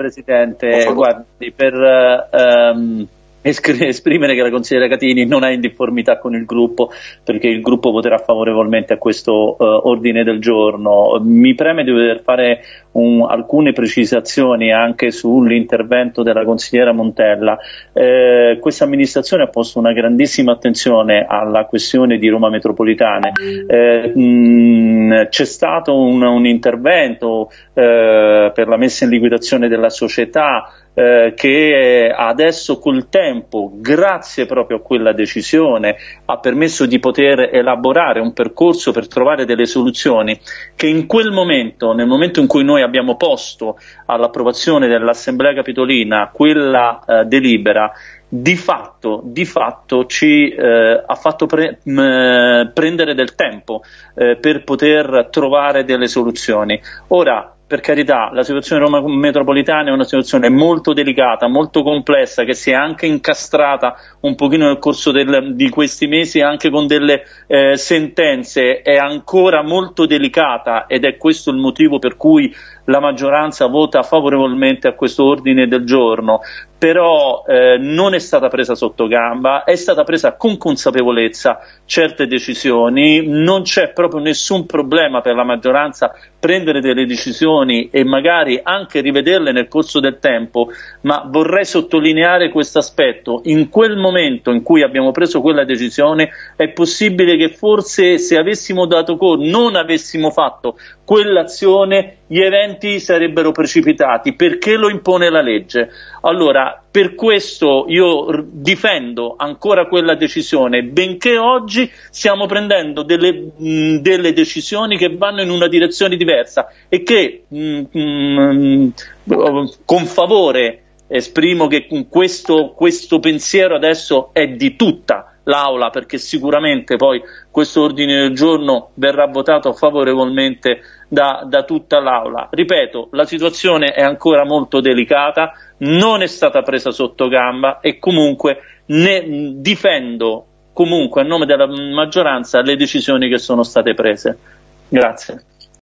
Presidente. Guardi, per um, esprimere che la consigliera Catini non ha indifformità con il gruppo perché il gruppo voterà favorevolmente a questo uh, ordine del giorno. Mi preme di dover fare un, alcune precisazioni anche sull'intervento della consigliera Montella. Eh, questa amministrazione ha posto una grandissima attenzione alla questione di Roma metropolitane. Eh, c'è stato un, un intervento eh, per la messa in liquidazione della società eh, che adesso col tempo, grazie proprio a quella decisione, ha permesso di poter elaborare un percorso per trovare delle soluzioni che in quel momento, nel momento in cui noi abbiamo posto all'approvazione dell'Assemblea Capitolina quella eh, delibera, di fatto, di fatto ci eh, ha fatto pre- mh, prendere del tempo eh, per poter trovare delle soluzioni. Ora, per carità, la situazione Roma metropolitana è una situazione molto delicata, molto complessa, che si è anche incastrata un pochino nel corso del, di questi mesi anche con delle eh, sentenze, è ancora molto delicata ed è questo il motivo per cui la maggioranza vota favorevolmente a questo ordine del giorno, però eh, non è stata presa sotto gamba, è stata presa con consapevolezza certe decisioni, non c'è proprio nessun problema per la maggioranza prendere delle decisioni e magari anche rivederle nel corso del tempo, ma vorrei sottolineare questo aspetto. In quel momento in cui abbiamo preso quella decisione è possibile che forse se avessimo dato conto, non avessimo fatto quell'azione, gli eventi sarebbero precipitati perché lo impone la legge. Allora, per questo io difendo ancora quella decisione, benché oggi stiamo prendendo delle, mh, delle decisioni che vanno in una direzione diversa e che mh, mh, con favore esprimo che questo, questo pensiero adesso è di tutta l'Aula perché sicuramente poi questo ordine del giorno verrà votato favorevolmente da, da tutta l'Aula. Ripeto, la situazione è ancora molto delicata, non è stata presa sotto gamba e comunque ne difendo comunque a nome della maggioranza le decisioni che sono state prese. Grazie.